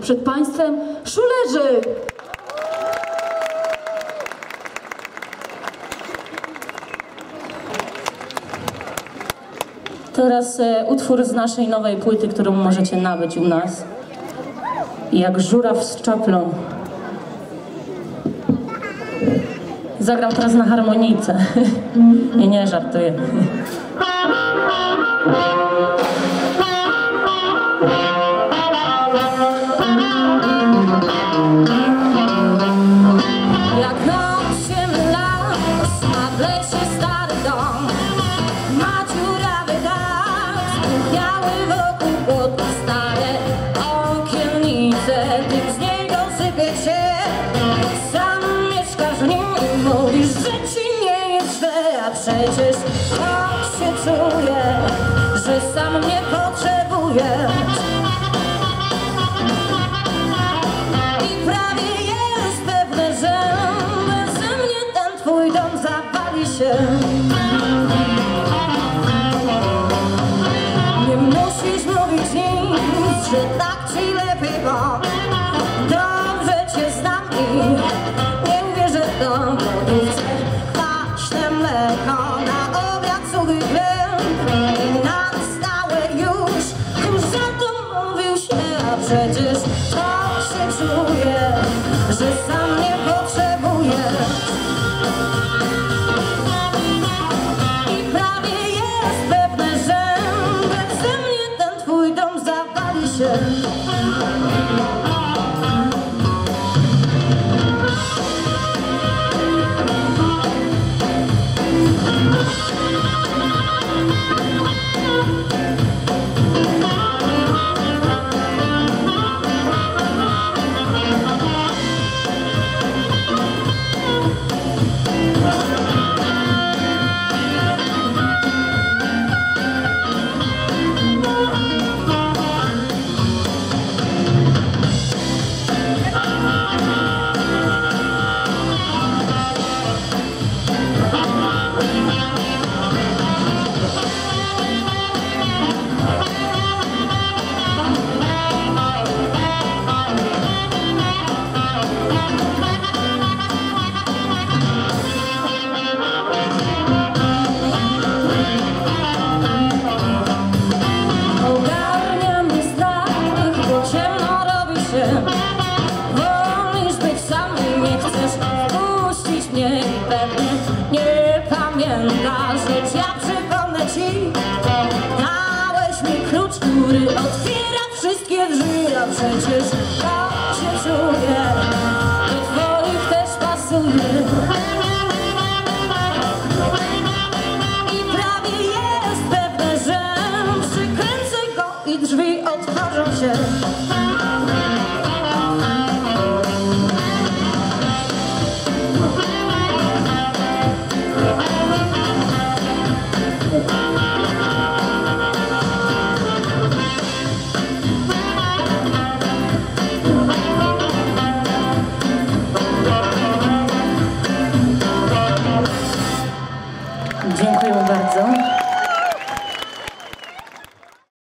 Przed Państwem szulerzy! Teraz e, utwór z naszej nowej płyty, którą możecie nabyć u nas. Jak żuraw z czaplą. Zagram teraz na harmonijce. nie, nie, żartuję. Jak nagle że ci nie jest źle A przecież tak się czuję, że sam mnie potrzebujesz I prawie jest pewne, że beze mnie ten twój dom zapali się. Nie musisz mówić nic, że tak ci lepiej, bo Sir. się Wolisz być sam nie chcesz puścić mnie I pewnie nie pamiętasz, lecz ja przypomnę ci Dałeś mi klucz, który otwiera wszystkie drzwi A przecież ja się czuję Do twoich też pasuje. Drzwi otworzą się.